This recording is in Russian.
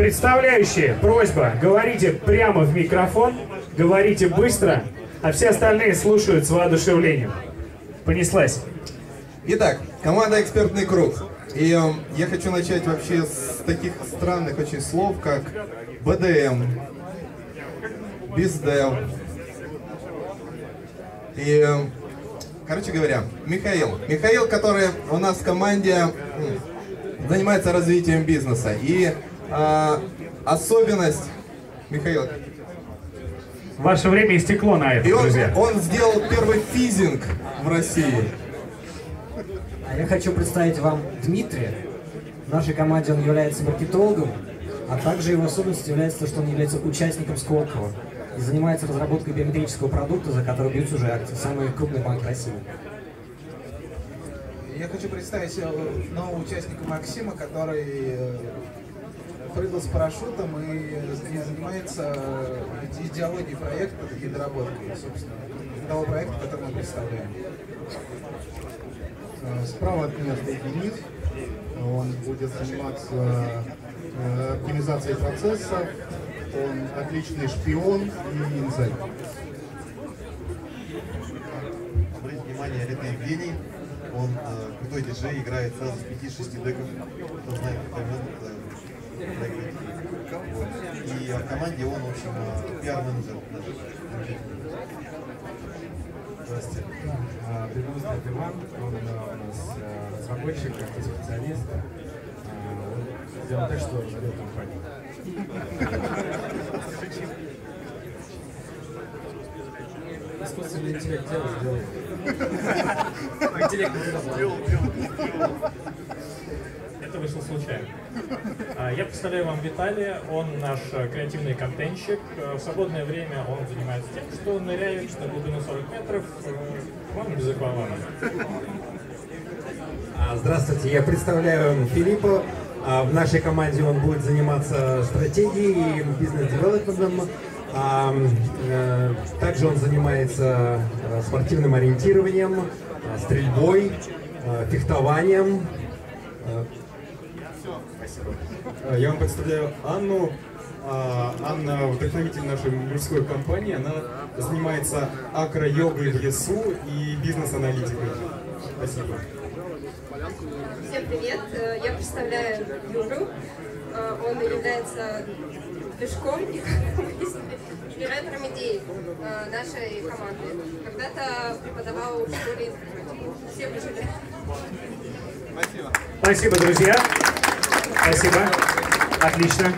Представляющие, просьба, говорите прямо в микрофон, говорите быстро, а все остальные слушают с воодушевлением. Понеслась. Итак, команда «Экспертный круг». И э, я хочу начать вообще с таких странных очень слов, как БДМ, бездев. И, э, короче говоря, Михаил. Михаил, который у нас в команде занимается развитием бизнеса. И э, особенность... Михаил, Ваше время истекло на и это, он, друзья. он сделал первый физинг в России. А я хочу представить вам Дмитрия. В нашей команде он является маркетологом, а также его особенностью является то, что он является участником Сколково и занимается разработкой биометрического продукта, за который бьются уже акции. Самый крупный банк России. Я хочу представить э, нового участника Максима, который э, прыгал с парашютом и занимается идеологией проекта и доработкой, собственно, того проекта, который мы представляем. Э, Справа от меня стоит Денис. Он будет заниматься э, оптимизацией процессов. Он отличный шпион и инсайт. Обратите внимание, это Евгений. Он э, крутой диджей, играет сразу с 5-6 деков. Кто знает, как это. И в команде он, в общем, э, пиар-менеджер. А, Предвозвестный Диман, он а, у нас а, разработчик, IT-специалист. А, Он сделал так, что разорил компанию. Искусственный интеллект делал, сделал. Интеллект не сделал. Это вышло случайно. А, Я представляю вам Виталия, он наш э, креативный контентщик. Э, В свободное время он занимается тем, что ныряет на глубину 40 метров, э, вам без аквалана. А, Здравствуйте, я представляю Филиппа. А, В нашей команде он будет заниматься стратегией, бизнес-девелопментом. А, э, Также он занимается э, спортивным ориентированием, э, стрельбой, э, фехтованием. А, Я вам представляю Анну. А, Анна вдохновитель нашей мужской компании. Она занимается акро-йогой в лесу и бизнес-аналитикой. Спасибо. Всем привет! Э, Я представляю Юру. Э, Он является движком и генератором идей э, нашей команды. Когда-то преподавал в школе. Всем привет! Спасибо. Спасибо, друзья. Спасибо. Отлично.